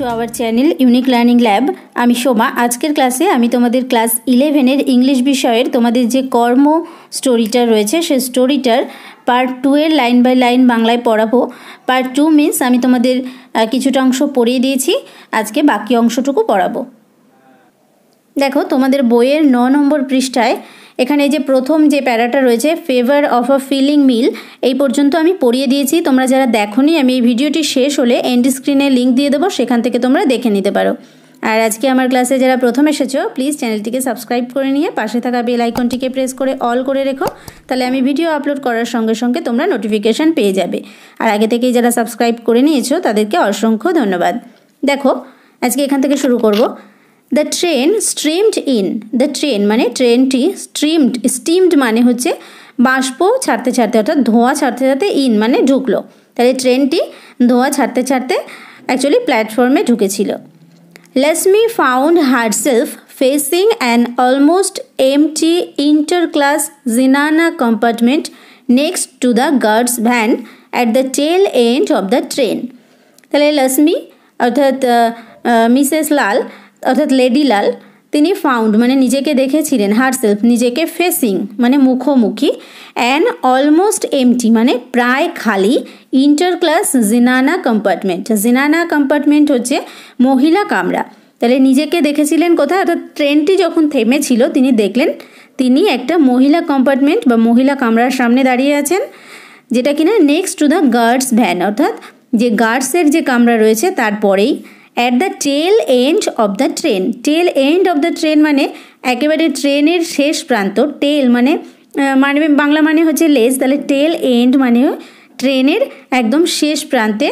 To our channel unique learning lab আমি সোমা। আজকের ক্লাসে আমি তোমাদের ক্লাস ইলেভেনের ইংলিশ বিষয়ের তোমাদের যে কর্ম স্টোরিটা রয়েছে, সেই স্টোরিটার পার্ট টু এর লাইন বাই লাইন বাংলায় পড়াবো। পার্ট টু মিনস আমি তোমাদের কিছুটা অংশ পড়িয়ে দিয়েছি। আজকে বাকি অংশটুকু পড়াবো। দেখো, তোমাদের বইয়ের ন নম্বর পৃষ্ঠায় এখানে যে প্রথম যে প্যারাটা রয়েছে favour of a feeling mill এই পর্যন্ত আমি পড়িয়ে দিয়েছি। তোমরা যারা দেখোনি, আমি এই ভিডিওটি শেষ হলে এন্ড স্ক্রিনে লিঙ্ক দিয়ে দেবো, সেখান থেকে তোমরা দেখে নিতে পারো। আর আজকে আমার ক্লাসে যারা প্রথম এসেছ প্লিজ চ্যানেলটিকে সাবস্ক্রাইব করে নিয়ে পাশে থাকা বেল আইকনটিকে প্রেস করে অল করে রেখো। তাহলে আমি ভিডিও আপলোড করার সঙ্গে সঙ্গে তোমরা নোটিফিকেশান পেয়ে যাবে। আর আগে থেকেই যারা সাবস্ক্রাইব করে নিয়েছো, তাদেরকে অসংখ্য ধন্যবাদ। দেখো, আজকে এখান থেকে শুরু করব। The train streamed in the train মানে ট্রেনটি স্ট্রিমড স্টিমড মানে হচ্ছে বাষ্প ছাড়তে ছাড়তে, অর্থাৎ ধোঁয়া ছাড়তে ছাড়তে ইন মানে ঢুকলো। তাহলে ট্রেনটি ধোঁয়া ছাড়তে ছাড়তে অ্যাকচুয়ালি প্ল্যাটফর্মে ঢুকেছিল। Lachmi found herself facing an almost empty inter class zenana compartment next to the guard's van at the tail end of the train তাহলে লক্ষ্মী অর্থাৎ মিসেস লাল অর্থাৎ লেডি লাল, তিনি ফাউন্ড মানে নিজেকে দেখেছিলেন হারসেলফ নিজেকে ফেসিং মানে মুখোমুখি অ্যান অলমোস্ট এমটি মানে প্রায় খালি inter class zenana compartment zenana compartment হচ্ছে মহিলা কামরা। তাহলে নিজেকে দেখেছিলেন কোথায়? অর্থাৎ ট্রেনটি যখন থেমেছিল, তিনি দেখলেন তিনি একটা মহিলা কম্পার্টমেন্ট বা মহিলা কামরার সামনে দাঁড়িয়ে আছেন, যেটা কিনা next to the guard's van অর্থাৎ যে গার্ডসের যে কামরা রয়েছে, তারপরেই at the tail end of the train tail end of the train মানে একেবারে ট্রেনের শেষ প্রান্ত। টেল মানে মানে বাংলা মানে হচ্ছে লেস তাহলে টেল এন্ড মানে ট্রেনের একদম শেষ প্রান্তে।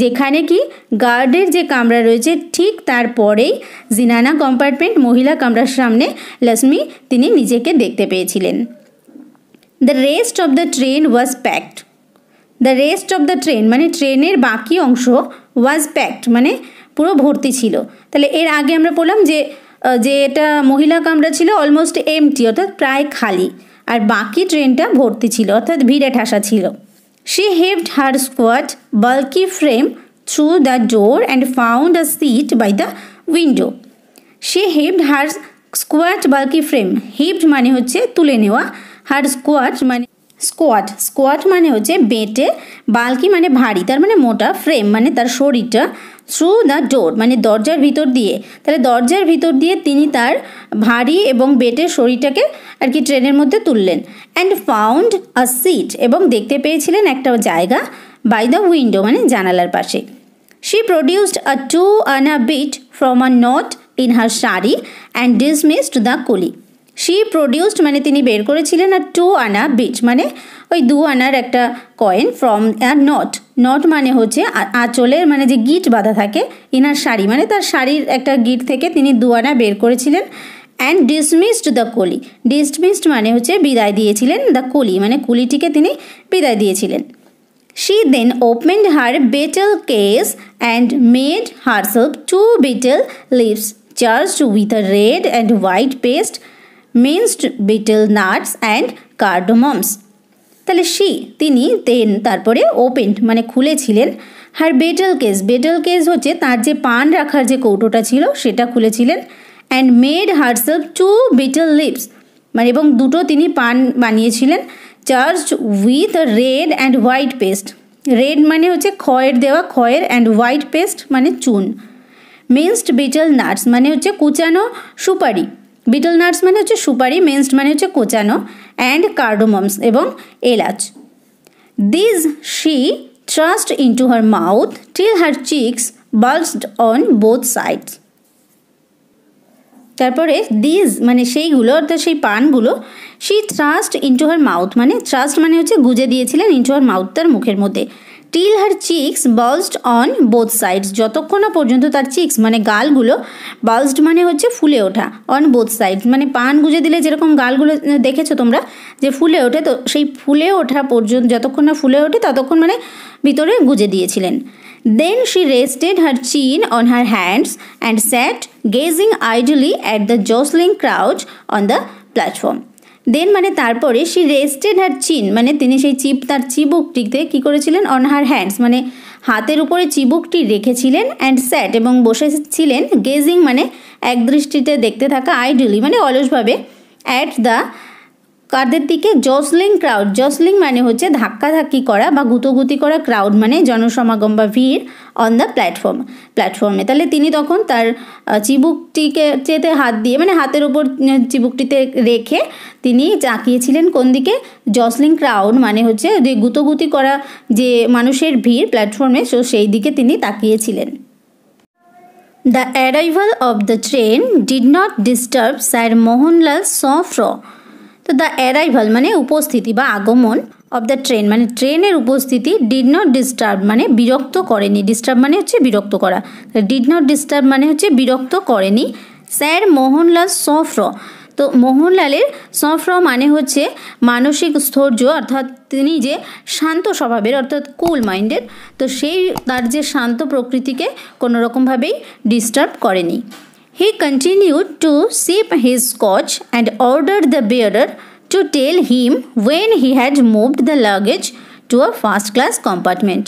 যেখানে কি গার্ডের যে কামরা রয়েছে, ঠিক তারপরেই জিনানা কম্পার্টমেন্ট মহিলা কামরার সামনে লক্ষ্মী তিনি নিজেকে দেখতে পেয়েছিলেন। The rest of the train was packed the rest of the train মানে ট্রেনের বাকি অংশ ওয়াজ প্যাকড মানে পুরো ভর্তি ছিল। তাহলে এর আগে আমরা বললাম যে যে এটা মহিলা কামরা ছিল অলমোস্ট এমটি অর্থাৎ প্রায় খালি। আর বাকি ট্রেনটা ভর্তি ছিল, অর্থাৎ ভিড়ে ঠাসা ছিল। She heaved her squat bulky frame through the door and found a seat by the window she heaved her squat bulky frame heaved মানে হচ্ছে তুলে নেওয়া। হার স্কোয়াট মানে স্কোয়াট স্কোয়াট মানে হচ্ছে বেটে বাল্কি মানে ভারী, তার মানে মোটা ফ্রেম মানে তার শরীরটা। থ্রু দ্য ডোর মানে দরজার ভিতর দিয়ে। তাহলে দরজার ভিতর দিয়ে তিনি তার ভারী এবং বেটের শরীরটাকে আর কি ট্রেনের মধ্যে তুললেন অ্যান্ড ফাউন্ড আ সিট এবং দেখতে পেয়েছিলেন একটা জায়গা বাই দ্য উইন্ডো মানে জানালার পাশে। She produced a two anna bit from a knot in her sari and dismissed the coolie she produced মানে তিনি বের করেছিলেন আর টু আনা বিট মানে ওই দু আনার একটা কয়েন ফ্রম আর নট নট মানে হচ্ছে আঁচলের মানে যে গিট বাঁধা থাকে, ইনার শাড়ি মানে তার শাড়ির একটা গিট থেকে তিনি দু আনা বের করেছিলেন and dismissed the coolie. Dismissed মানে হচ্ছে বিদায় দিয়েছিলেন দ্য কলি মানে কুলিটিকে তিনি বিদায় দিয়েছিলেন। She then opened her betel case and made herself two betel leaves charged with a red and white paste minced betel nuts and cardamoms. তাহলে শি তিনি দেন, তারপরে ওপেন মানে খুলেছিলেন her betel case. Betel case হচ্ছে তার যে পান রাখার যে কৌটোটা ছিল, সেটা খুলেছিলেন। And made herself two betel leaves মানে এবং দুটো তিনি পান বানিয়েছিলেন charge with red and white paste. Red মানে হচ্ছে খয়ের দেওয়া খয়ের অ্যান্ড হোয়াইট পেস্ট মানে চুন। মিন্সড বিটেল নাটস মানে হচ্ছে কুচানো সুপারি। বিটল নাটস মানে হচ্ছে সুপারি মেন্সড মানে হচ্ছে কোচানো অ্যান্ড কার্ডোমমস এবং এলাচ। This she thrust into her mouth till her cheeks bulged on both sides তারপরে দিজ মানে সেইগুলো, অর্থাৎ সেই পানগুলো she thrust into her mouth মানে ট্রাস্ট মানে হচ্ছে গুজে দিয়েছিলেন ইন্টু হার মাউথ তার মুখের মধ্যে। Till her cheeks bulged on both sides যতক্ষণ না পর্যন্ত তার চিক্স মানে গালগুলো বালসড মানে হচ্ছে ফুলে ওঠা অন বোথ সাইডস মানে পান গুজে দিলে যেরকম গালগুলো দেখেছ তোমরা, যে ফুলে ওঠে, তো সেই ফুলে ওঠা পর্যন্ত, যতক্ষণ না ফুলে ওঠে, ততক্ষণ মানে ভিতরে গুজে দিয়েছিলেন। দেন she rested her chin on her hands and sat gazing idly at the jostling crowd on the platform then মানে তারপরে সে রেস্টেড হার চিন মানে তিনি সেই চিপ তার চিবুকটিতে কী করেছিলেন? অন হার হ্যান্ডস মানে হাতের উপরে চিবুকটি রেখেছিলেন অ্যান্ড স্যাট এবং বসেছিলেন গেজিং মানে একদৃষ্টিতে দেখতে থাকা আইডলি মানে অলসভাবে অ্যাট দ্য কাদের দিকে জসলিং ক্রাউড জসলিং মানে হচ্ছে ধাক্কাধাক্কি করা বা গুতোগুতি করা ক্রাউড মানে জনসমাগম বা ভিড় অন দ্য প্ল্যাটফর্ম প্ল্যাটফর্মে তাহলে তিনি তখন তার চিবুকটিকে চেতে হাত দিয়ে মানে হাতের উপর চিবুকটিতে রেখে তিনি চাকিয়েছিলেন কোন দিকে? জসলিং ক্রাউড মানে হচ্ছে যে গুতোগুতি করা যে মানুষের ভিড় প্ল্যাটফর্মে সো সেই দিকে তিনি তাকিয়েছিলেন। The arrival of the train did not disturb sir Mohanlal sangfroid তো দ্য অ্যারাইভাল মানে উপস্থিতি বা আগমন অফ দ্য ট্রেন মানে ট্রেনের উপস্থিতি ডিড নট ডিস্টার্ব মানে বিরক্ত করেনি। ডিস্টার্ব মানে হচ্ছে বিরক্ত করা। ডিড নট ডিস্টার্ব মানে হচ্ছে বিরক্ত করেনি। Sir Mohanlal sangfroid. তো মোহনলালের সফ্র মানে হচ্ছে মানসিক স্থৈর্য অর্থাৎ তিনি যে শান্ত স্বভাবের, অর্থাৎ কুল মাইন্ডের তো সেই তার যে শান্ত প্রকৃতিকে কোনোরকমভাবেই ডিস্টার্ব করেনি। He continued to sip his scotch and ordered the bearer to tell him when he had moved the luggage to a first class compartment.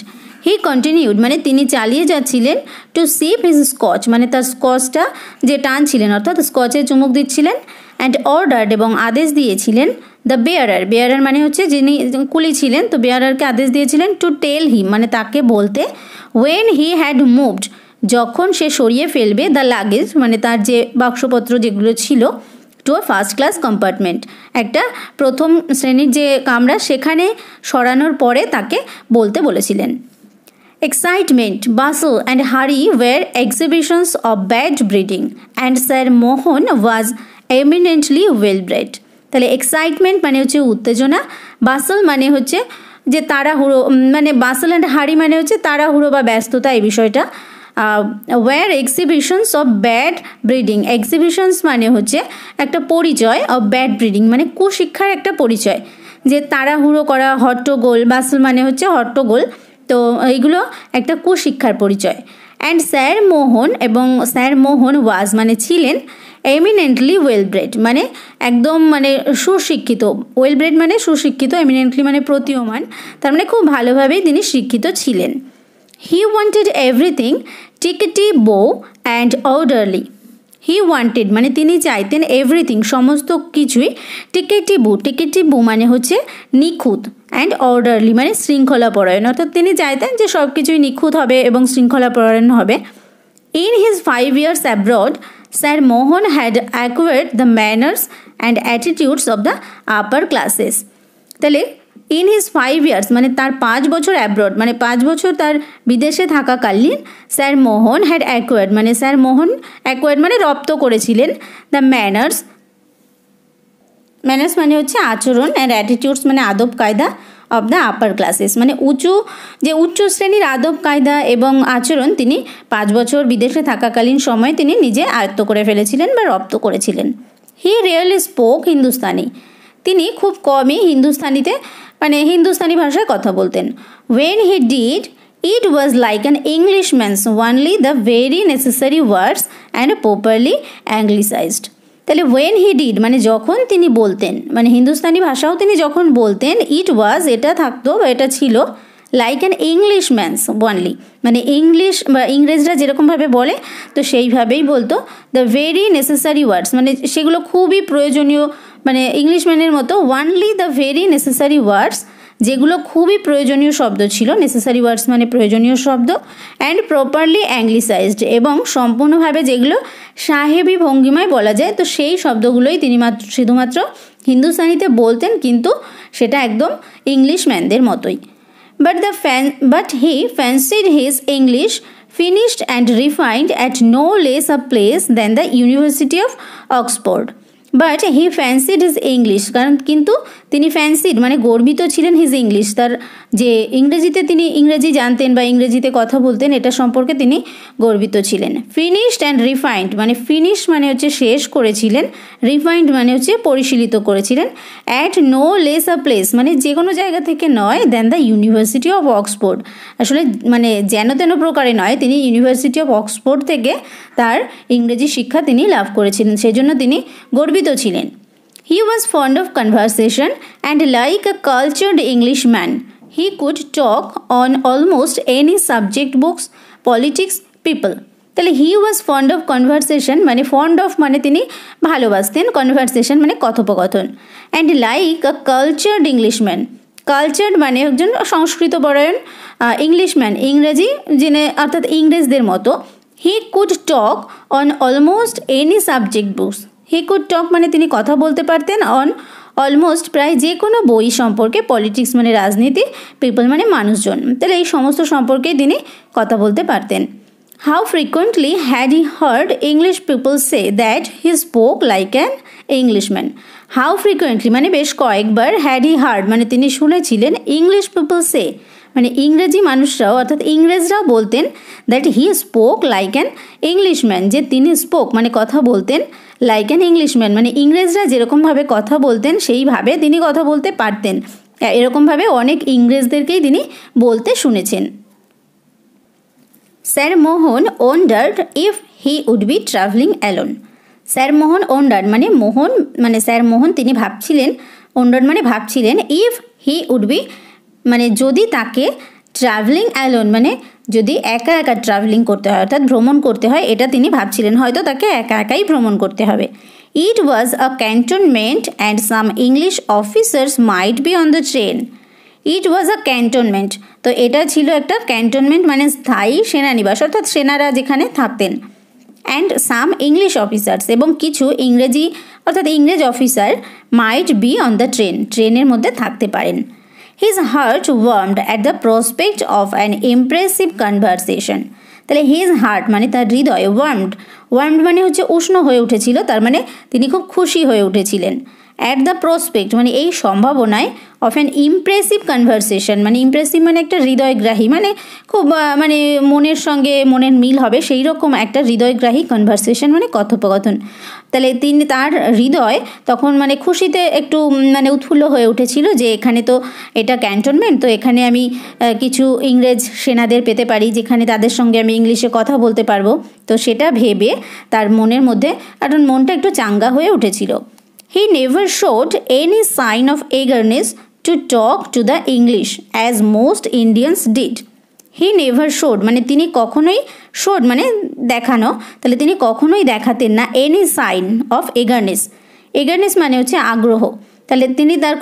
He continued মানে তিনি চালিয়ে যাচ্ছিলেন টু সিপ হিজ স্কচ মানে তার স্কচটা যে টানছিলেন, অর্থাৎ স্কচে চুমুক দিচ্ছিলেন অ্যান্ড অর্ডার এবং আদেশ দিয়েছিলেন দ্য বেয়ারার বেয়ারার মানে হচ্ছে যিনি কুলি ছিলেন, তো বেয়ারারকে আদেশ দিয়েছিলেন টু টেল হিম মানে তাকে বলতে ওয়েন হি হ্যাড মুভড যখন সে সরিয়ে ফেলবে দ্য লাগেজ মানে তার যে বাক্সপত্র যেগুলো ছিল টু ফার্স্ট ক্লাস কম্পার্টমেন্ট একটা প্রথম শ্রেণির যে কামরা, সেখানে সরানোর পরে তাকে বলতে বলেছিলেন। Excitement bustle and hurry were exhibitions of bad breeding and sir Mohan was eminently well bred তাহলে এক্সাইটমেন্ট মানে হচ্ছে উত্তেজনা বাসল মানে হচ্ছে যে তাড়াহুড়ো মানে বাসল অ্যান্ড হারি মানে হচ্ছে তাড়াহুড়ো বা ব্যস্ততা এই বিষয়টা। Were exhibitions of bad breeding exhibitions মানে হচ্ছে একটা পরিচয় অফ ব্যাড ব্রিডিং মানে কুশিক্ষার একটা পরিচয়, যে তাড়াহুড়ো করা, হট্টগোল বাসল মানে হচ্ছে হট্টগোল, তো এইগুলো একটা কুশিক্ষার পরিচয়। অ্যান্ড স্যার মোহন এবং স্যার মোহন ওয়াজ মানে ছিলেন এমিনেন্টলি ওয়েল ব্রেড মানে একদম মানে সুশিক্ষিত ওয়েল ব্রেড মানে সুশিক্ষিত এমিনেন্টলি মানে প্রতীয়মান, তার মানে খুব ভালোভাবেই তিনি শিক্ষিত ছিলেন। হি ওয়ান্টেড এভরিথিং টিকেটি বো অ্যান্ড অর্ডারলি হি ওয়ান্টেড মানে তিনি চাইতেন এভরিথিং সমস্ত কিছুই টিকেটিবু টিকেটিবু মানে হচ্ছে নিখুঁত অ্যান্ড অর্ডারলি মানে শৃঙ্খলা পরায়ণ। অর্থাৎ তিনি চাইতেন যে সব কিছুই নিখুঁত হবে এবং শৃঙ্খলা পরায়ণ হবে। In his five years abroad sir Mohan had acquired the manners and attitudes of the upper classes তাহলে ইন হিজ ফাইভ ইয়ার্স মানে তার পাঁচ বছর অ্যাব্রড মানে পাঁচ বছর তার বিদেশে থাকাকালীন স্যার মোহন হ্যাড অ্যাকোয়ার্ড মানে স্যার মোহন অ্যাকোয়ার্ড মানে রপ্ত করেছিলেন দ্য ম্যানার্স ম্যানার্স মানে হচ্ছে আচরণ অ্যান্ড অ্যাটিটিউডস মানে আদব কায়দা অব দ্য আপার ক্লাসেস মানে উঁচু, যে উচ্চ শ্রেণির আদব কায়দা এবং আচরণ তিনি পাঁচ বছর বিদেশে থাকাকালীন সময় তিনি নিজে আয়ত্ত করে ফেলেছিলেন বা রপ্ত করেছিলেন। হি রিয়েলি স্পোক হিন্দুস্তানি তিনি খুব কমই হিন্দুস্তানিতে মানে হিন্দুস্তানি ভাষায় কথা বলতেন। When he did it was like an English man's only the very necessary words and properly anglicised তাহলে ওয়েন হি ডিড মানে যখন তিনি বলতেন মানে হিন্দুস্তানি ভাষাও তিনি যখন বলতেন ইট ওয়াজ এটা থাকতো বা এটা ছিল like an English man's only মানে ইংলিশ বা ইংরেজরা যেরকমভাবে বলে, তো সেইভাবেই বলতো দ্য ভেরি নেসেসারি ওয়ার্ডস মানে সেগুলো খুবই প্রয়োজনীয় মানে ইংলিশ ম্যানের মতো only the very necessary words যেগুলো খুবই প্রয়োজনীয় শব্দ ছিল নেসেসারি ওয়ার্ডস মানে প্রয়োজনীয় শব্দ অ্যান্ড প্রপারলি অ্যাংলিসাইজড এবং সম্পূর্ণভাবে যেগুলো সাহেবী ভঙ্গিমায় বলা যায়, তো সেই শব্দগুলোই তিনি মাত্র শুধুমাত্র হিন্দুস্তানিতে বলতেন, কিন্তু সেটা একদম ইংলিশ ম্যানদের মতোই but the fan but he fancied his English finished and refined at no less a place than the University of Oxford. But he fancied his English কারণ কিন্তু তিনি ফ্যান্সিড মানে গর্বিত ছিলেন হিজ ইংলিশ তার যে ইংরেজিতে তিনি ইংরেজি জানতেন বা ইংরেজিতে কথা বলতেন, এটা সম্পর্কে তিনি গর্বিত ছিলেন। ফিনিশড অ্যান্ড রিফাইন্ড মানে ফিনিশ মানে হচ্ছে শেষ করেছিলেন রিফাইন্ড মানে হচ্ছে পরিশীলিত করেছিলেন। At no less a place মানে যে কোনো জায়গা থেকে নয় than the university of Oxford আসলে মানে যেন তেন প্রকারে নয়, তিনি ইউনিভার্সিটি অফ অক্সফোর্ড থেকে তার ইংরেজি শিক্ষা তিনি লাভ করেছিলেন, সেজন্য তিনি গর্বিত ছিলেন। Was fond of conversation and like a cultured English man he could talk on almost any subject books politics people তাহলে he was fond of conversation মানে ফন্ড অফ মানে তিনি ভালোবাসতেন কনভারসেশন মানে কথোপকথন. And like a cultured Englishman cultured মানে একজন সংস্কৃত পরায়ণ ইংলিশম্যান ইংরেজি, যিনি অর্থাৎ ইংরেজদের মতো he could talk on almost any subject books he could talk মানে তিনি কথা বলতে পারতেন অন অলমোস্ট প্রায় যে কোনো বই সম্পর্কে পলিটিক্স মানে রাজনীতি পিপল মানে মানুষজন। তাহলে এই সমস্ত সম্পর্কে তিনি কথা বলতে পারতেন। How frequently had he heard English people say that he spoke like an Englishman how frequently মানে বেশ কয়েকবার হ্যাড হি হার্ড মানে তিনি শুনেছিলেন ইংলিশ পিপল সে মানে ইংরেজি মানুষরাও, অর্থাৎ ইংরেজরাও বলতেন that he spoke like an Englishman যে তিনি স্পোক মানে কথা বলতেন লাইক অ্যান ইংলিশম্যান মানে ইংরেজরা যেরকমভাবে কথা বলতেন, সেইভাবে তিনি কথা বলতে পারতেন। এরকমভাবে অনেক ইংরেজদেরকেই তিনি বলতে শুনেছেন। Sir Mohan wondered if he would be travelling alone sir Mohan wondered মানে মোহন মানে স্যার মোহন তিনি ভাবছিলেন, ওন্ডার্ড মানে ভাবছিলেন ইফ হি উড বি মানে যদি তাকে ট্রাভেলিং অ্যালোন মানে যদি একা একা ট্রাভেলিং করতে হয়, অর্থাৎ ভ্রমণ করতে হয়, এটা তিনি ভাবছিলেন, হয়তো তাকে একা একাই ভ্রমণ করতে হবে। It was a cantonment and some English officers might be on the train it was a cantonment তো এটা ছিল একটা ক্যান্টনমেন্ট মানে স্থায়ী সেনানিবাস, অর্থাৎ সেনারা যেখানে থাকতেন। অ্যান্ড সাম ইংলিশ অফিসার্স এবং কিছু ইংরেজি, অর্থাৎ ইংরেজ officer might be on the train ট্রেনের মধ্যে থাকতে পারেন। His heart warmed at the prospect of an impressive conversation. তাহলে হিজ হার্ট মানে তার হৃদয় ওয়ার্মড ওয়ার্মড মানে হচ্ছে উষ্ণ হয়ে উঠেছিল, তার মানে তিনি খুব খুশি হয়ে উঠেছিলেন অ্যাট দ্য প্রসপেক্ট মানে এই সম্ভাবনায় অফ অ্যান ইমপ্রেসিভ কনভারসেশন মানে ইমপ্রেসিভ মানে একটা হৃদয়গ্রাহী মানে খুব মানে মনের সঙ্গে মনের মিল হবে সেই রকম একটা হৃদয়গ্রাহী কনভারসেশন মানে কথোপকথন। তাহলে তিনি, তার হৃদয় তখন মানে খুশিতে একটু মানে উৎফুল্ল হয়ে উঠেছিল যে এখানে তো এটা ক্যান্টনমেন্ট তো এখানে আমি কিছু ইংরেজ সেনাদের পেতে পারি, যেখানে তাদের সঙ্গে আমি ইংলিশে কথা বলতে পারব। তো সেটা ভেবে তার মনের মধ্যে, কারণ মনটা একটু চাঙ্গা হয়ে উঠেছিল। He never showed any sign of eagerness to talk to the English, as most Indians did. He never showed মানে তিনি কখনোই শোড মানে দেখানো, তাহলে তিনি কখনোই দেখাতেন না any sign of eagerness eagerness মানে হচ্ছে আগ্রহ। তাহলে তিনি তার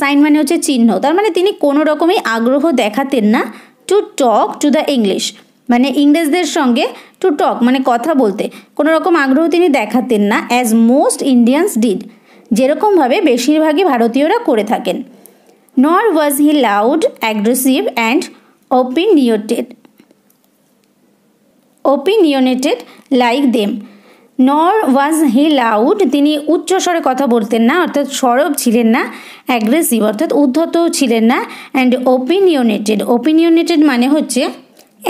সাইন মানে হচ্ছে চিহ্ন। তার মানে তিনি কোনো রকমই আগ্রহ দেখাতেন না to talk to the English মানে ইংরেজদের সঙ্গে টু টক মানে কথা বলতে। কোনো রকম আগ্রহ তিনি দেখাতেন না অ্যাজ মোস্ট ইন্ডিয়ানস ডিড যেরকমভাবে বেশিরভাগই ভারতীয়রা করে থাকেন। Nor was he loud aggressive and opinionated opinionated like them nor was he loud তিনি উচ্চস্বরে কথা বলতেন না, অর্থাৎ সরব ছিলেন না অ্যাগ্রেসিভ অর্থাৎ উদ্ধতও ছিলেন না অ্যান্ড ওপিনিয়নেটেড ওপিনিয়নেটেড মানে হচ্ছে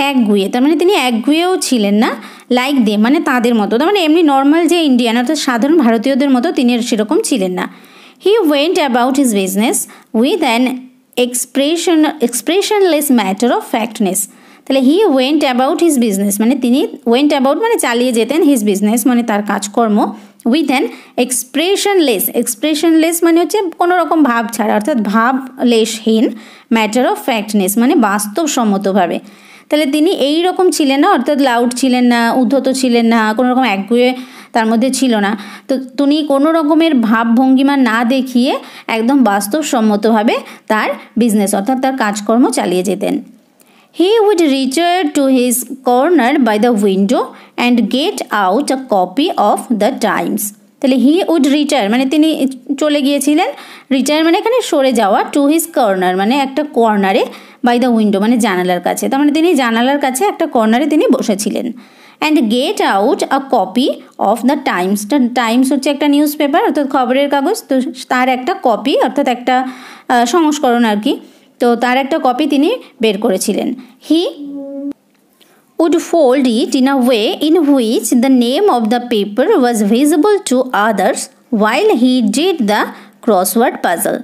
একগুয়ে তার মানে তিনি একগুয়েও ছিলেন না লাইক দে মানে তাদের মতো। তার মানে এমনি নর্মাল যে ইন্ডিয়ান অর্থাৎ সাধারণ ভারতীয়দের মতো তিনি সেরকম ছিলেন না। He went about his business with an expression expressionless matter of factness তাহলে he went about his business মানে তিনি ওয়েন্ট অ্যাবাউট মানে চালিয়ে যেতেন হিজ বিজনেস মানে তার কাজকর্ম উইথ অ্যান এক্সপ্রেশনলেস এক্সপ্রেশনলেস মানে হচ্ছে কোনো রকম ভাব ছাড়া, অর্থাৎ ভাবলেসহীন ম্যাটার অফ ফ্যাক্টনেস মানে বাস্তবসম্মতভাবে। তাহলে তিনি এই রকম ছিলেন না, অর্থাৎ লাউড ছিলেন না, উদ্ধত ছিলেন না, কোনো রকম একগুয়ে তার মধ্যে ছিল না। তো তিনি কোনো রকমের ভাবভঙ্গিমা না দেখিয়ে একদম বাস্তবসম্মতভাবে তার বিজনেস অর্থাৎ তার কাজকর্ম চালিয়ে যেতেন। He would retire to his corner by the window and get out a copy of the Times তাহলে হি উড রিটায়ার মানে তিনি চলে গিয়েছিলেন। রিটায়ার মানে এখানে সরে যাওয়া টু হিজ কর্নার মানে একটা কর্নারে বাই দ্য উইন্ডো মানে জানালার কাছে। তার মানে তিনি জানালার কাছে একটা কর্নারে তিনি বসেছিলেন। And get out a copy of the Times Times হচ্ছে একটা নিউজ পেপার অর্থাৎ খবরের কাগজ, তো তার একটা কপি অর্থাৎ একটা সংস্করণ আর কি। তো তার একটা কপি তিনি বের করেছিলেন। হি would fold it in a way in which the name of the paper was visible to others while he did the crossword puzzle.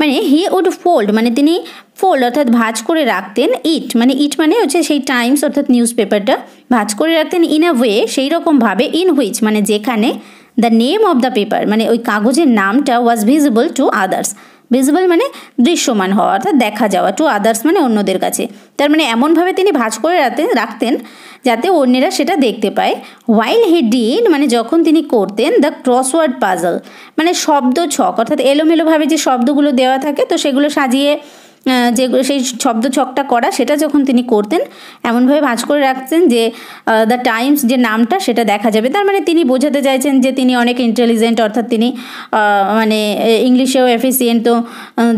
মানে হি উড ফোল্ড মানে তিনি ফোল্ড অর্থাৎ ভাজ করে রাখতেন ইট মানে ইট মানে হচ্ছে সেই টাইমস অর্থাৎ নিউজ পেপারটা ভাজ করে রাখতেন ইন আ ওয়ে সেই রকমভাবে ইন হুইচ মানে যেখানে the name of the paper মানে ওই কাগজের নামটা was visible to others visible মানে দৃশ্যমান হওয়া, অর্থাৎ দেখা যাওয়া টু আদার্স মানে অন্যদের কাছে। তার মানে এমনভাবে তিনি ভাজ করে রাখতেন রাখতেন যাতে অন্যেরা সেটা দেখতে পায়। ওয়াইল হি ডিড মানে যখন তিনি করতেন দ্য ক্রসওয়ার্ড পাজল মানে শব্দ ছক, অর্থাৎ এলোমেলোভাবে যে শব্দগুলো দেওয়া থাকে, তো সেগুলো সাজিয়ে যে সেই শব্দ ছকটা করা, সেটা যখন তিনি করতেন, এমনভাবে ভাঁজ করে রাখতেন যে দ্য টাইমস যে নামটা, সেটা দেখা যাবে। তার মানে তিনি বোঝাতে চাইছেন যে তিনি অনেক ইন্টেলিজেন্ট অর্থাৎ তিনি মানে ইংলিশেও এফিসিয়েন্ট তো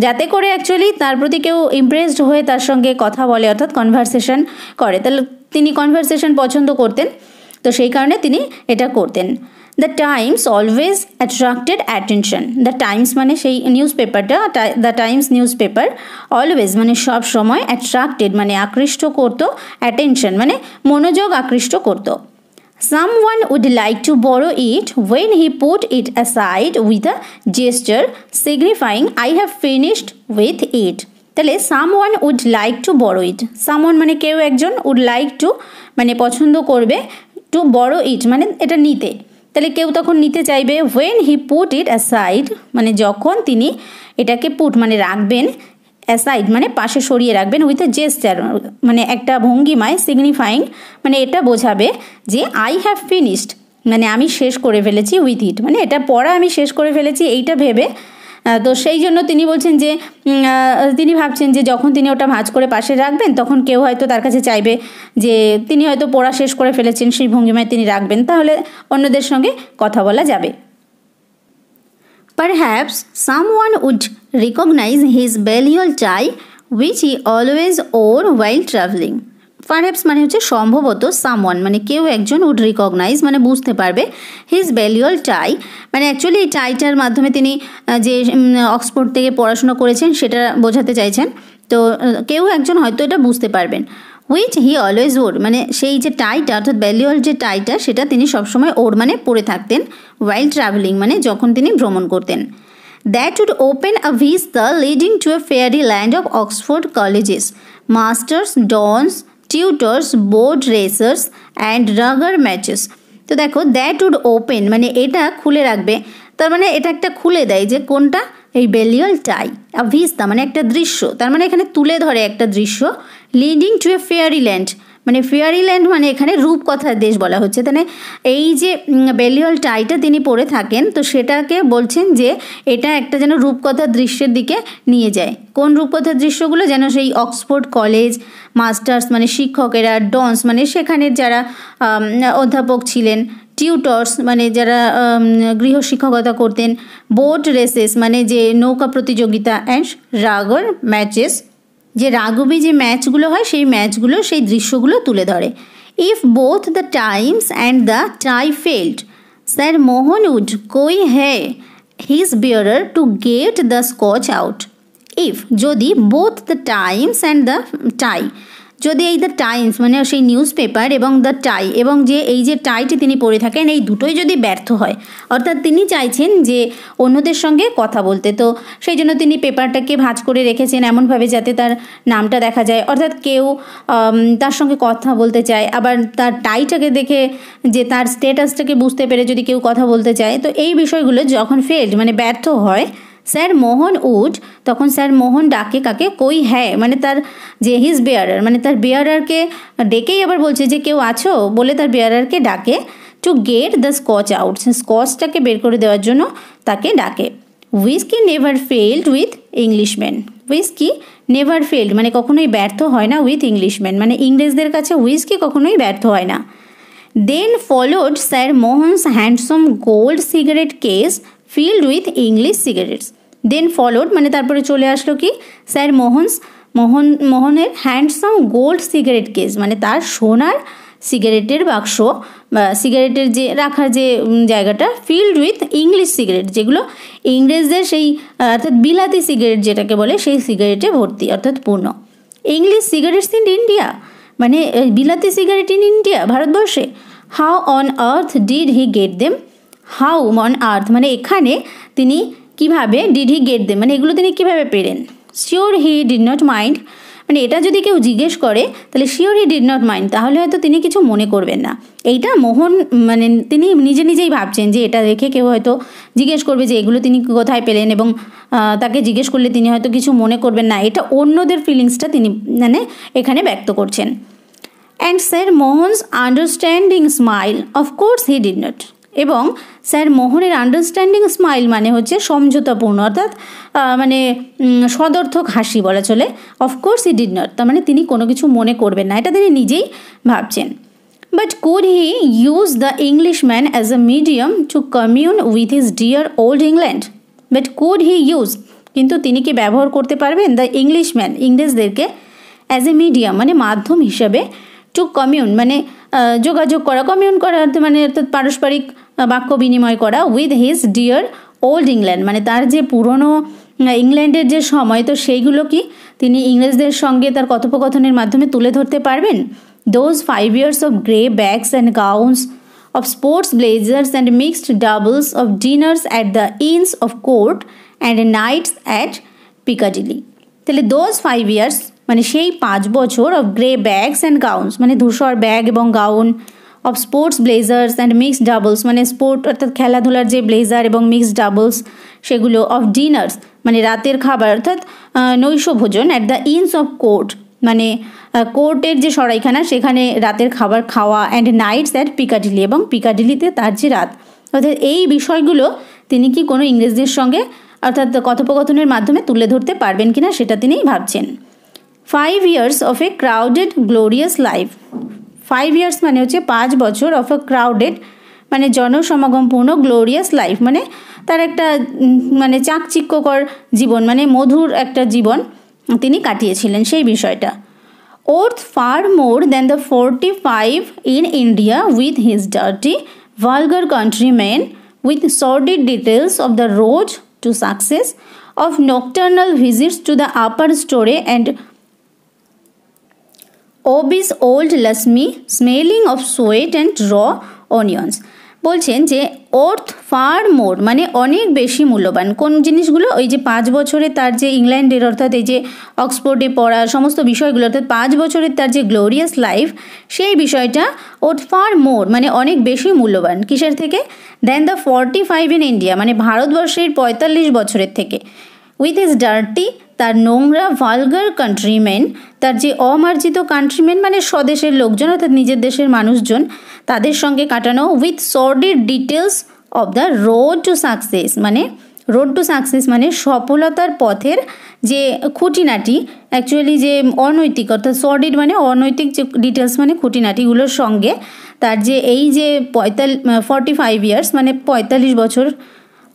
যাতে করে অ্যাকচুয়ালি তার প্রতি কেউ ইমপ্রেসড হয়ে তার সঙ্গে কথা বলে, অর্থাৎ কনভারসেশন করে। তাহলে তিনি কনভারসেশন পছন্দ করতেন, তো সেই কারণে তিনি এটা করতেন। The Times always attracted attention the Times মানে সেই নিউজ পেপারটা the Times news paper always মানে সব সময় অ্যাট্রাক্টেড মানে আকৃষ্ট করতো অ্যাটেনশন মানে মনোযোগ আকৃষ্ট করতো। Someone would like to borrow it when he put it aside with a gesture signifying, I have finished with it. তাহলে someone would like to borrow it someone মানে কেউ একজন উড লাইক টু মানে পছন্দ করবে টু বড়ো ইট মানে এটা নিতে। তাহলে কেউ তখন নিতে চাইবে। When he put it aside মানে যখন তিনি এটাকে পুট মানে রাখবেন অ্যাসাইড মানে পাশে সরিয়ে রাখবেন উইথ এ জেস্টার মানে একটা ভঙ্গিমায় সিগনিফাইং মানে এটা বোঝাবে যে আই হ্যাভ ফিনিশড মানে আমি শেষ করে ফেলেছি উইথ ইট মানে এটা পড়া আমি শেষ করে ফেলেছি, এইটা ভেবে তো সেই জন্য তিনি বলছেন যে তিনি ভাবছেন যে যখন তিনি ওটা ভাঁজ করে পাশে রাখবেন, তখন কেউ হয়তো তার কাছে চাইবে যে তিনি হয়তো পড়া শেষ করে ফেলেছেন, সেই ভঙ্গিমায় তিনি রাখবেন, তাহলে অন্যদের সঙ্গে কথা বলা যাবে Perhaps someone would recognize his belial tie, which he always wore while traveling. Perhaps মানে হচ্ছে সম্ভবত সামওয়ান মানে কেউ একজন উড রিকগনাইজ মানে বুঝতে পারবে হিজ ভ্যালুয়াল টাই মানে অ্যাকচুয়ালি এই টাইটার মাধ্যমে তিনি যে অক্সফোর্ড থেকে পড়াশোনা করেছেন সেটা বোঝাতে চাইছেন। তো কেউ একজন হয়তো এটা বুঝতে পারবেন। হুইচ হি অলওয়েজ ওর মানে সেই যে টাইটা অর্থাৎ ভ্যালুয়াল যে টাইটা সেটা তিনি সবসময় ওর মানে পরে থাকতেন ওয়াইল্ড ট্রাভেলিং মানে যখন তিনি ভ্রমণ করতেন। That would open a vista leading to a fairy land of Oxford colleges masters dons tutors boat races and rugger matches তো দেখো দ্যাট উড ওপেন মানে এটা খুলে রাখবে। তার মানে এটা একটা খুলে দেয় যে কোনটা? এই বেলিয়াল টাই ভিস্তা মানে একটা দৃশ্য। তার মানে এখানে তুলে ধরে একটা দৃশ্য leading to a fairy land মানে ফেয়ারিল্যান্ড মানে এখানে রূপকথার দেশ বলা হচ্ছে। তাহলে এই যে বেলিয়াল টাইটা তিনি পরে থাকেন, তো সেটাকে বলছেন যে এটা একটা যেন রূপকথার দৃশ্যের দিকে নিয়ে যায়। কোন রূপকথার দৃশ্যগুলো? যেন সেই অক্সফোর্ড কলেজ মাস্টার্স মানে শিক্ষকেরা, ডন্স মানে সেখানের যারা অধ্যাপক ছিলেন, টিউটর্স মানে যারা গৃহ শিক্ষকতা করতেন, বোট রেসেস মানে যে নৌকা প্রতিযোগিতা, অ্যান্ড রাগর ম্যাচেস যে রাগবি যে ম্যাচগুলো হয়, সেই ম্যাচগুলো, সেই দৃশ্যগুলো তুলে ধরে। If both the Times and the tie failed Sir Mohan would কই হে his bearer to get the Scotch out if যদি both the Times and the tie যদি এই দ্য টাইমস মানে সেই নিউজ পেপার এবং দ্য টাই এবং যে এই যে টাইটি তিনি পড়ে থাকেন, এই দুটোই যদি ব্যর্থ হয়, অর্থাৎ তিনি চাইছেন যে অন্যদের সঙ্গে কথা বলতে। তো সেই জন্য তিনি পেপারটাকে ভাঁজ করে রেখেছেন এমনভাবে যাতে তার নামটা দেখা যায়। অর্থাৎ কেউ তার সঙ্গে কথা বলতে চায়, আবার তার টাইটাকে দেখে যে তার স্টেটাসটাকে বুঝতে পেরে যদি কেউ কথা বলতে চায়, তো এই বিষয়গুলো যখন ফেল্ড মানে ব্যর্থ হয় স্যার মোহন উড তখন স্যার মোহন ডাকে কাকে? কই হ্যাঁ মানে তার যে হিজ বেয়ারার মানে তার বেয়ারারকে ডেকেই আবার বলছে যে কেউ আছো? বলে তার বেয়ারারকে ডাকে to get the Scotch out স্কচটাকে বের করে দেওয়ার জন্য তাকে ডাকে। Whisky never failed with Englishman whisky never failed মানে কখনোই ব্যর্থ হয় না উইথ ইংলিশম্যান মানে ইংরেজদের কাছে উইস্কি কখনোই ব্যর্থ হয় না। Then followed Sir Mohan's handsome gold cigarette case filled with English cigarettes then followed মানে তারপরে চলে আসলো কি? স্যার মোহনস মোহন মোহনের হ্যান্ডসাম গোল্ড সিগারেট কেস মানে তার সোনার সিগারেটের বাক্স, বা সিগারেটের যে, রাখার যে জায়গাটা ফিল্ড উইথ ইংলিশ সিগারেট যেগুলো ইংরেজদের সেই, অর্থাৎ বিলাতি সিগারেট যেটাকে বলে, সেই সিগারেটে ভর্তি, অর্থাৎ পূর্ণ। ইংলিশ সিগারেটস ইন ইন্ডিয়া মানে বিলাতি সিগারেট ইন ইন্ডিয়া ভারতবর্ষে। How on earth did he get them how on earth মানে এখানে তিনি কীভাবে ডিড হি গেট দেম মানে এগুলো তিনি কীভাবে পেলেন? Sure he did not mind মানে এটা যদি কেউ জিজ্ঞেস করে, তাহলে sure he did not mind তাহলে হয়তো তিনি কিছু মনে করবেন না। এইটা মোহন মানে তিনি নিজে নিজেই ভাবছেন যে এটা দেখে কেউ হয়তো জিজ্ঞেস করবে যে এগুলো তিনি কোথায় পেলেন এবং তাকে জিজ্ঞেস করলে তিনি হয়তো কিছু মনে করবেন না। এটা অন্যদের ফিলিংসটা তিনি মানে এখানে ব্যক্ত করছেন। And Sir Mohan's understanding smile of course he did not এবং স্যার মোহনের আন্ডারস্ট্যান্ডিং স্মাইল মানে হচ্ছে সমঝোতাপূর্ণ, অর্থাৎ মানে সদর্থক হাসি বলা চলে। অফকোর্স ই ডিড নট তার মানে তিনি কোনো কিছু মনে করবেন না, এটা তিনি নিজেই ভাবছেন। But could he use the Englishman as a medium to commune with his dear old England but could he use কিন্তু তিনি কি ব্যবহার করতে পারবেন? দ্য ইংলিশ ম্যান ইংরেজদেরকে অ্যাজ এ মিডিয়াম মানে মাধ্যম হিসাবে টু কমিউন মানে যোগাযোগ করা কমিউন করা মানে অর্থাৎ পারস্পরিক বাক্য বিনিময় করা with his dear old England মানে তার যে পুরনো ইংল্যান্ডের যে সময়, তো সেইগুলো কি তিনি ইংরেজদের সঙ্গে তার কথোপকথনের মাধ্যমে তুলে ধরতে পারবেন? Those five years of grey bags and gowns of sports blazers and mixed doubles of dinners at the Inns of Court and nights at Piccadilly তাহলে দোজ ফাইভ ইয়ার্স মানে সেই পাঁচ বছর of grey bags and gowns মানে ধূসর bag এবং gown of sports blazers and mixed doubles মানে sport অর্থাৎ খেলাধুলার যে ব্লেজার এবং মিক্সড ডাবলস সেগুলো অফ ডিনার্স মানে রাতের খাবার, অর্থাৎ নৈশ ভোজন at the Inns of Court মানে কোর্টের যে সরাইখানা, সেখানে রাতের খাবার খাওয়া অ্যান্ড নাইটস অ্যাট পিকাডিলি এবং পিকাডিলিতে তার যে রাত। অর্থাৎ এই বিষয়গুলো তিনি কি কোনো ইংরেজদের সঙ্গে, অর্থাৎ কথোপকথনের মাধ্যমে তুলে ধরতে পারবেন কিনা, সেটা তিনিই ভাবছেন। Five years of a crowded glorious life five years মানে হচ্ছে পাঁচ বছর অফ এ ক্রাউডেড মানে জনসমাগমপূর্ণ গ্লোরিয়াস লাইফ মানে তার একটা মানে চাকচিক্যকর জীবন মানে মধুর একটা জীবন তিনি কাটিয়েছিলেন সেই বিষয়টা। Worth far more than the forty five in India with his dirty vulgar countryman with sordid details of the road to success of nocturnal visits to the upper story and Obi's old Lasmi smelling of sweat and raw onions বলছেন যে worth far মোর মানে অনেক বেশি মূল্যবান। কোন জিনিসগুলো? ওই যে পাঁচ বছরে তার যে ইংল্যান্ডের, অর্থাৎ এই যে অক্সফোর্ডে পড়া সমস্ত বিষয়গুলো, অর্থাৎ পাঁচ বছরের তার যে গ্লোরিয়াস লাইফ সেই বিষয়টা ওর্থ ফার মোর মানে অনেক বেশি মূল্যবান। কিসের থেকে? Than the forty five in India মানে ভারতবর্ষের পঁয়তাল্লিশ বছরের থেকে। উইথ ইস ডার্টি তার নোংরা ভালগার কান্ট্রিম্যান তার যে অমার্জিত কান্ট্রিম্যান মানে স্বদেশের লোকজন, অর্থাৎ নিজের দেশের মানুষজন, তাদের সঙ্গে কাটানো with sordid details of the road to success মানে রোড টু সাকসেস মানে সফলতার পথের যে খুঁটিনাটি অ্যাকচুয়ালি যে অনৈতিক, অর্থাৎ সর্ডিড মানে অনৈতিক যে ডিটেলস মানে খুঁটিনাটিগুলোর সঙ্গে তার যে এই যে পঁয়তাল ফর্টি ফাইভ ইয়ার্স মানে পঁয়তাল্লিশ বছর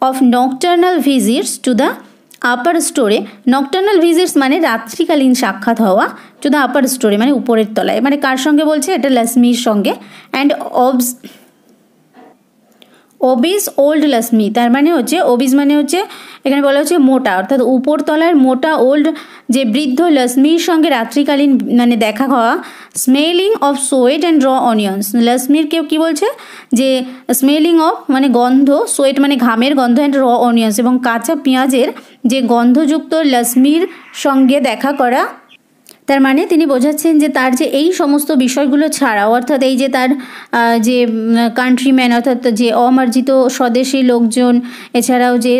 of nocturnal visits to the upper storey nocturnal visits মানে রাত্রিকালীন সাক্ষাৎ হওয়া যদি আপার স্টোরে মানে উপরের তলায়। মানে কার সঙ্গে বলছে? এটা লাসমির সঙ্গে। অ্যান্ড অবস ওবিস ওল্ড লাসমি, তার মানে হচ্ছে ওবিস মানে হচ্ছে, এখানে বলা হচ্ছে মোটা, অর্থাৎ উপরতলার মোটা ওল্ড যে বৃদ্ধ লক্ষ্মীর সঙ্গে রাত্রিকালীন মানে দেখা হওয়া smelling of sweat and raw onions লক্ষ্মীর কেউ কী বলছে? যে স্মেলিং অফ মানে গন্ধ সোয়েট মানে ঘামের গন্ধ অ্যান্ড র অনিয়ন্স এবং কাঁচা পেঁয়াজের যে গন্ধযুক্ত লক্ষ্মীর সঙ্গে দেখা করা তার মানে তিনি বোঝাচ্ছেন যে তার যে এই সমস্ত বিষয়গুলো ছাড়াও, অর্থাৎ এই যে তার যে কান্ট্রিম্যান অর্থাৎ যে অমার্জিত স্বদেশী লোকজন, এছাড়াও যে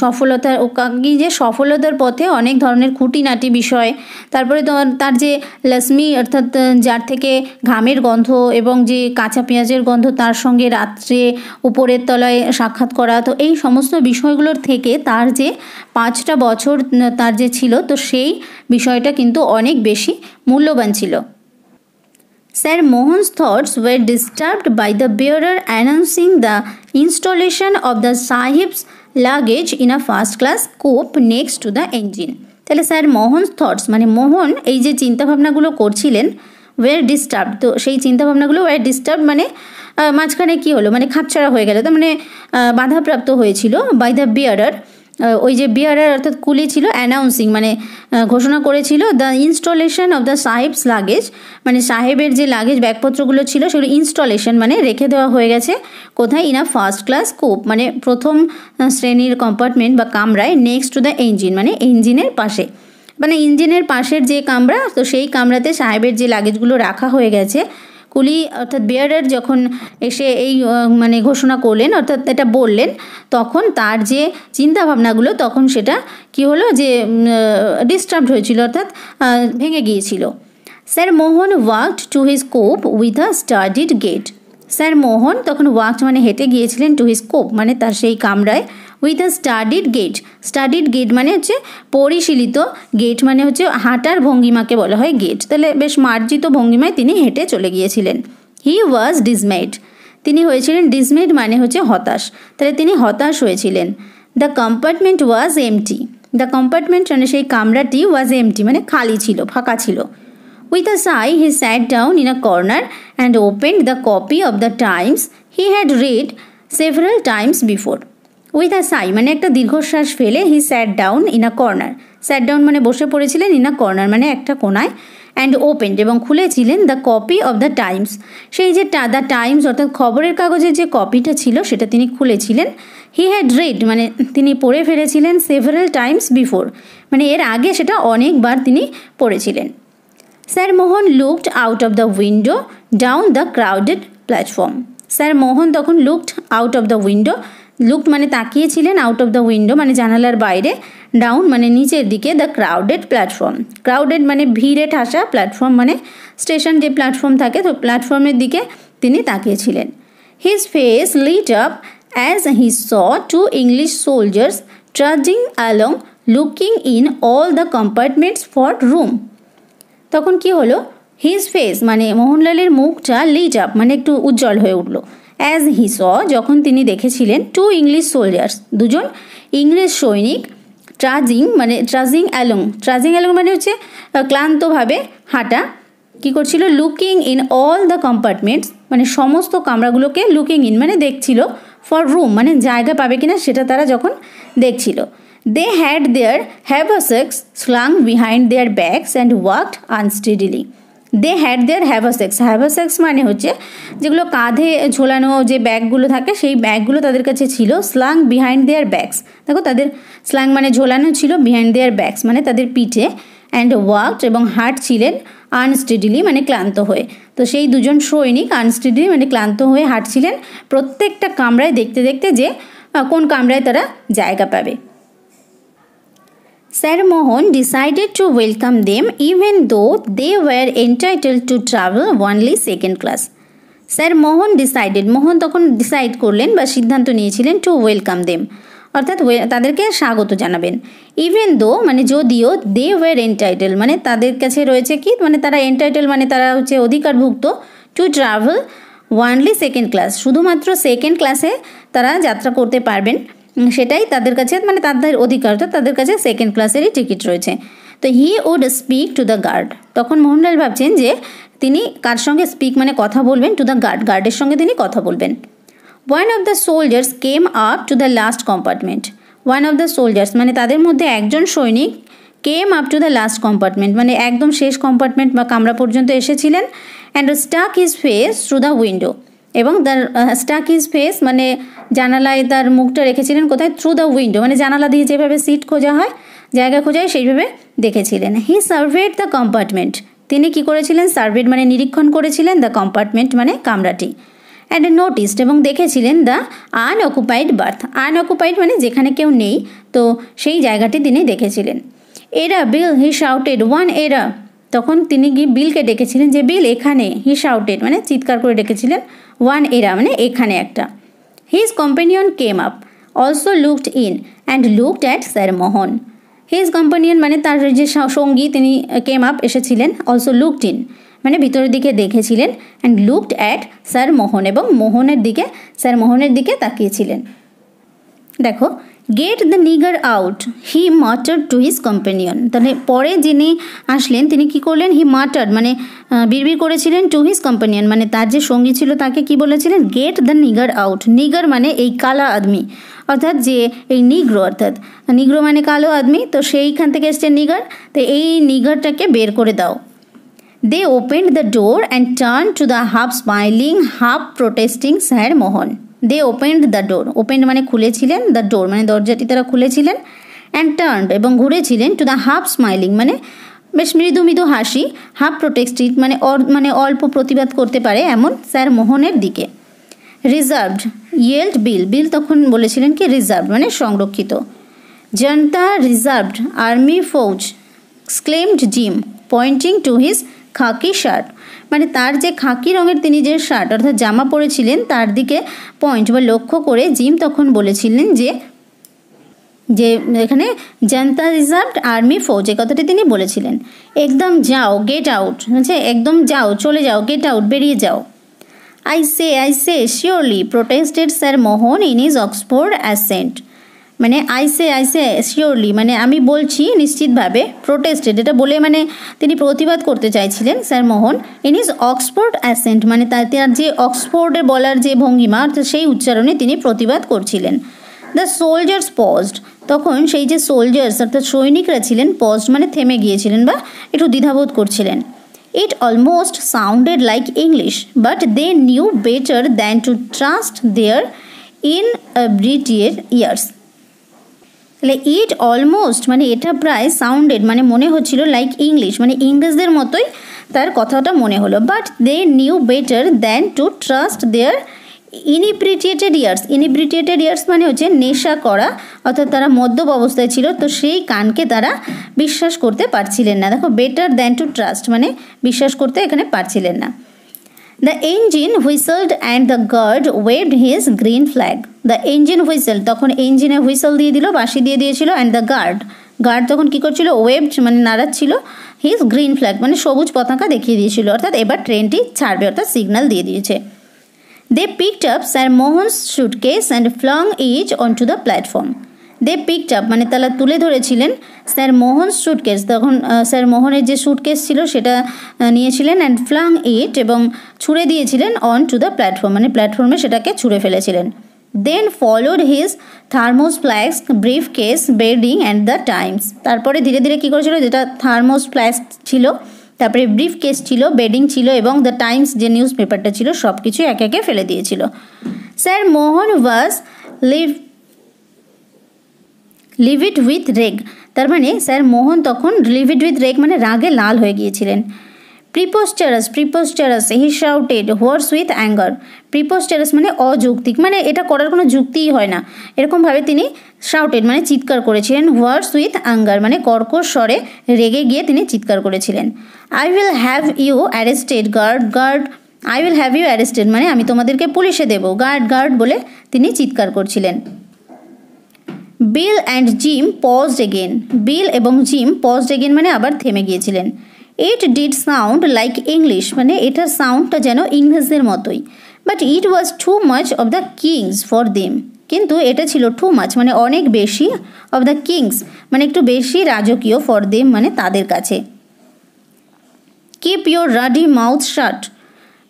সফলতার যে সফলতার পথে অনেক ধরনের খুঁটিনাটি বিষয়, তারপরে তার যে লক্ষ্মী অর্থাৎ যার থেকে ঘামের গন্ধ এবং যে কাঁচা পেঁয়াজের গন্ধ তার সঙ্গে রাত্রে উপরের তলায় সাক্ষাৎ করা, তো এই সমস্ত বিষয়গুলোর থেকে তার যে পাঁচটা বছর তার যে ছিল, তো সেই বিষয়টা কিন্তু অনেক বেশি মূল্যবান ছিল। Sir Mohan's thoughts were disturbed by the bearer announcing the installation of the sahib's luggage in a first class coupe next to the engine তাহলে স্যার মোহনস থটস মানে মোহন এই যে চিন্তাভাবনাগুলো করছিলেন ওয়ার ডিস্টার্ব তো সেই চিন্তাভাবনাগুলো ওয়ার ডিস্টার্ব মানে মাঝখানে কী হলো? মানে খাপছাড়া হয়ে গেল। তো মানে বাধাপ্রাপ্ত হয়েছিল বাই দ্য বিয়ারার ওই যে বিয়ারার অর্থাৎ কুলি ছিল অ্যানাউন্সিং মানে ঘোষণা করেছিল the installation of the sahib's luggage মানে সাহেবের যে লাগেজ ব্যাগপত্রগুলো ছিল সেগুলো ইনস্টলেশন মানে রেখে দেওয়া হয়ে গেছে। কোথায়? In a first class coupe মানে প্রথম শ্রেণির কম্পার্টমেন্ট বা কামরায় নেক্সট টু দ্য ইঞ্জিন মানে ইঞ্জিনের পাশে। মানে ইঞ্জিনের পাশের যে কামরা, তো সেই কামরাতে সাহেবের যে লাগেজগুলো রাখা হয়ে গেছে কুলি, অর্থাৎ বিয়ারার যখন এসে এই মানে ঘোষণা করলেন, অর্থাৎ এটা বললেন, তখন তার যে চিন্তাভাবনাগুলো, তখন সেটা কি হলো যে ডিস্টার্বড হয়েছিল, অর্থাৎ ভেঙে গিয়েছিল। Sir Mohan walked to his coupe with a studied gait Sir Mohan তখন ওয়ার্কড মানে হেঁটে গিয়েছিলেন টু হিজ কোপ মানে তার সেই কামরায় with a studied gait studied gait মানে হচ্ছে পরিশীলিত গেট মানে হচ্ছে হাঁটার ভঙ্গিমাকে বলা হয় গেট তাহলে বেশ মার্জিত ভঙ্গিমায় তিনি হেঁটে চলে গিয়েছিলেন। হি ওয়াজ ডিসমেড তিনি হয়েছিলেন ডিসমেড মানে হচ্ছে হতাশ। তাহলে তিনি হতাশ হয়েছিলেন। The compartment was empty the compartment মানে সেই কামরাটি ওয়াজ এমটি মানে খালি ছিল, ফাঁকা ছিল। With a sigh he sat down in a corner and opened the copy of the Times he had read several times before with a sigh মানে একটা দীর্ঘশ্বাস ফেলে he sat down in a corner sat down মানে বসে পড়েছিলেন in a corner মানে একটা কোনায় অ্যান্ড ওপেন্ড এবং খুলেছিলেন the copy of the Times সেই যে দ্য টাইমস অর্থাৎ খবরের কাগজের যে কপিটা ছিল, সেটা তিনি খুলেছিলেন। হি হ্যাড রেড মানে তিনি পড়ে ফেলেছিলেন সেভারাল টাইমস বিফোর মানে এর আগে সেটা অনেকবার তিনি পড়েছিলেন। Sir Mohan looked out of the window down the crowded platform sir Mohan তখন looked out of the window looked মানে তাকিয়েছিলেন আউট অফ দ্য উইন্ডো মানে জানালার বাইরে ডাউন মানে নিচের দিকে দ্য ক্রাউডেড প্ল্যাটফর্ম ক্রাউডেড মানে ভিড়ে ঠাসা প্ল্যাটফর্ম মানে স্টেশন যে প্ল্যাটফর্ম থাকে, তো প্ল্যাটফর্মের দিকে তিনি তাকিয়েছিলেন। His face lit up as he saw two English soldiers trudging along looking in all the compartments for room তখন কি হলো? হিজ ফেস মানে মোহনলালের মুখটা লিট আপ মানে একটু উজ্জ্বল হয়ে উঠল। অ্যাজ হি স যখন তিনি দেখেছিলেন টু ইংলিশ সোলজার্স দুজন ইংরেজ সৈনিক ট্রাজিং মানে ট্রাজিং অ্যালং ট্রাজিং অ্যালং মানে হচ্ছে ক্লান্তভাবে হাঁটা, কী করছিল? Looking in all the compartments মানে সমস্ত কামরাগুলোকে লুকিং ইন মানে দেখছিল ফর রুম মানে জায়গা পাবে কিনা সেটা তারা যখন দেখছিল। They had their haversacks slung behind their bags and walked unsteadily they had their haversacks haversacks মানে হচ্ছে যেগুলো কাঁধে ঝোলানো যে ব্যাগগুলো থাকে, সেই ব্যাগগুলো তাদের কাছে ছিল স্লাং বিহাইন্ড দেয়ার ব্যাগস দেখো তাদের স্লাং মানে ঝোলানো ছিল বিহাইন্ড দেয়ার ব্যাগস মানে তাদের পিঠে অ্যান্ড ওয়ার্কড এবং হার্ট ছিলেন আনস্টেডিলি মানে ক্লান্ত হয়ে। তো সেই দুজন সৈনিক আনস্টেডিলি মানে ক্লান্ত হয়ে হাঁটছিলেন প্রত্যেকটা কামরায় দেখতে দেখতে যে কোন কামরায় তারা জায়গা পাবে। Sir Mohan decided to welcome them even though they were entitled to travel only second class. Sir Mohan decided Mohan তখন ডিসাইড করলেন বা সিদ্ধান্ত নিয়েছিলেন টু ওয়েলকাম দেম অর্থাৎ তাদেরকে স্বাগত জানাবেন। ইভেন দো মানে যদিও দে ওয়ার এন্টাইটেল মানে তাদের কাছে রয়েছে কি মানে তারা এন্টাইটেল মানে তারা হচ্ছে অধিকারভুক্ত to travel only second class শুধুমাত্র সেকেন্ড ক্লাসে তারা যাত্রা করতে পারবেন। সেটাই তাদের কাছে মানে তাদের অধিকার তাদের কাছে সেকেন্ড ক্লাসেরই টিকিট রয়েছে। তো he would speak to the guard তখন মোহনলাল ভাবছেন যে তিনি কার সঙ্গে স্পিক মানে কথা বলবেন? টু দ্য গার্ড গার্ডের সঙ্গে তিনি কথা বলবেন। One of the soldiers came up to the last compartment one of the soldiers মানে তাদের মধ্যে একজন সৈনিক came up to the last compartment মানে একদম শেষ কম্পার্টমেন্ট বা কামরা পর্যন্ত এসেছিলেন। And stuck his face through the window এবং তার স্টাক ইজ ফেস মানে জানালায় তার মুখটা রেখেছিলেন কোথায়? থ্রু দ্য উইন্ডো মানে জানালা দিয়ে যেভাবে সিট খোঁজা হয়, জায়গা খোঁজা হয় সেইভাবে দেখেছিলেন। হি সার্ভেড দ্য কম্পার্টমেন্ট তিনি কি করেছিলেন? সার্ভেড মানে নিরীক্ষণ করেছিলেন দ্য কম্পার্টমেন্ট মানে কামরাটি। অ্যান্ড নোটিসড এবং দেখেছিলেন দ্য আনঅকুপাইড বার্থ আনঅকুপাইড মানে যেখানে কেউ নেই, তো সেই জায়গাটি তিনি দেখেছিলেন। এরা বিল হি শাউটেড ওয়ান এরা তখন তিনি গিয়ে বিলকে ডেকেছিলেন যে বিল এখানে। হি শাউটেড মানে চিৎকার করে ডেকেছিলেন। ওয়ান এরা মানে এখানে একটা। His companion came up also looked in and looked at Sir Mohan his companion মানে তার যে সঙ্গী, তিনি কেম আপ এসেছিলেন অলসো লুকড ইন মানে ভিতরের দিকে দেখেছিলেন and looked at Sir Mohan এবং মোহনের দিকে স্যার মোহনের দিকে তাকিয়েছিলেন। দেখো get the nigger out he muttered to his companion তাহলে পরে যিনি আসলেন, তিনি কি করলেন? হি মাটার মানে বিড়বিড় করেছিলেন টু হিজ কম্পেনিয়ন মানে তার যে সঙ্গী ছিল, তাকে কি বলেছিলেন? Get the nigger out nigger মানে এই কালা আদমি। অর্থাৎ যে এই নিগ্রো, অর্থাৎ নিগ্রো মানে কালো আদমি। তো সেইখান থেকে এসছে নিগার। তো এই নিগারটাকে বের করে দাও। They opened the door and turn to the half smiling half protesting Sir Mohan they opened the door opened মানে খুলেছিলেন দ্য ডোর মানে দরজাটি তারা খুলেছিলেন অ্যান্ড টার্নড এবং ঘুরেছিলেন টু দ্য হাফ স্মাইলিং মানে বেশ মৃদু মৃদু হাসি হাফ প্রোটেক্সটিভ মানে মানে অল্প প্রতিবাদ করতে পারে এমন স্যার মোহনের দিকে। রিজার্ভড ইয়েল্ড বিল বিল তখন বলেছিলেন কি? রিজার্ভ মানে সংরক্ষিত। জনতা reserved army Fauj claimed Jim pointing to his khaki shirt মানে তার যে খাকি রঙের তিনি যে শার্ট অর্থাৎ জামা পরেছিলেন, তার দিকে পয়েন্ট বা লক্ষ্য করে জিম তখন বলেছিলেন যে যে এখানে জনতা রিজার্ভ আর্মি ফৌজ এ কথাটি তিনি বলেছিলেন। একদম যাও গেট আউট হচ্ছে একদম যাও, চলে যাও গেট আউট বেরিয়ে যাও। I say I say surely protested Sir Mohan in his Oxford accent মানে I say I say surely মানে আমি বলছি নিশ্চিতভাবে প্রোটেস্টেড এটা বলে মানে তিনি প্রতিবাদ করতে চাইছিলেন Sir Mohan. In his Oxford accent মানে তার যে অক্সফোর্ডে বলার যে ভঙ্গিমা সেই উচ্চারণে তিনি প্রতিবাদ করছিলেন। দ্য সোলজার্স পজড তখন সেই যে সোলজার্স অর্থাৎ সৈনিকরা ছিলেন পজড মানে থেমে গিয়েছিলেন বা একটু দ্বিধাবোধ করছিলেন। It almost sounded like English but they knew better than to trust their inebriated ears তাহলে ইট অলমোস্ট মানে এটা প্রায় সাউন্ডেড মানে মনে হচ্ছিল লাইক ইংলিশ মানে ইংরেজদের মতোই তার কথাটা মনে হলো। But they knew better than to trust their inebriated ears inebriated ears মানে হচ্ছে নেশা করা, অর্থাৎ তারা মদ্যপ অবস্থায় ছিল, তো সেই কানকে তারা বিশ্বাস করতে পারছিলেন না। দেখো বেটার দ্যান টু ট্রাস্ট মানে বিশ্বাস করতে এখানে পারছিলেন না। The engine whistled and the guard waved his green flag the engine whistle তখন ইঞ্জিনে হুইসেল দিয়ে দিল, বাঁশি দিয়ে দিয়েছিল অ্যান্ড দ্য গার্ড গার্ড তখন কী করছিল? ওয়েভড মানে নাড়াচ্ছিল হিজ গ্রিন ফ্ল্যাগ মানে সবুজ পতাকা দেখিয়ে দিয়েছিল। অর্থাৎ এবার ট্রেনটি ছাড়বে, অর্থাৎ সিগন্যাল দিয়ে দিয়েছে। They picked up sir Mohan's suitcase and flung each on to the platform they picked up মানে তারা তুলে ধরেছিলেন স্যার মোহন সুটকেস তখন স্যার মোহনের যে সুটকেস ছিল সেটা নিয়েছিলেন অ্যান্ড ফ্লাং ইট এবং ছুঁড়ে দিয়েছিলেন অন টু দ্য প্ল্যাটফর্ম মানে প্ল্যাটফর্মে সেটাকে ছুঁড়ে ফেলেছিলেন। Then followed his thermos flask briefcase bedding and the Times তারপরে ধীরে ধীরে কী করেছিল, যেটা থার্মোস ফ্ল্যাক্স ছিল, তারপরে ব্রিফ কেস ছিল বেডিং ছিল এবং দ্য টাইমস যে নিউজ পেপারটা ছিল সব কিছু একে একে ফেলে দিয়েছিল। Sir Mohan was live livid with rage তার মানে স্যার মোহন তখন লিভ ইট উইথ রেগ মানে রাগে লাল হয়ে গিয়েছিলেন। Preposterous preposterous he shouted hoarse with anger preposterous মানে অযৌক্তিক মানে এটা করার কোনো যুক্তিই হয় না। এরকমভাবে তিনি শাউটেড মানে চিৎকার করেছিলেন। হোয়ার্স উইথ অ্যাঙ্গার মানে কর্কশ স্বরে রেগে গিয়ে তিনি চিৎকার করেছিলেন। I will have you arrested guard guard I will have you arrested মানে আমি তোমাদেরকে পুলিশে দেবো গার্ড গার্ড বলে তিনি চিৎকার করছিলেন। Bill and Jim paused again Bill এবং জিম পজড এগেন মানে আবার থেমে গিয়েছিলেন। It did sound like English মানে এটার সাউন্ডটা যেন ইংরেজদের মতোই। But it was too much of the King's for them কিন্তু এটা ছিল টু মাচ মানে অনেক বেশি অব দ্য কিংস মানে একটু বেশি রাজকীয় ফর দেম মানে তাদের কাছে। Keep your ruddy mouth shut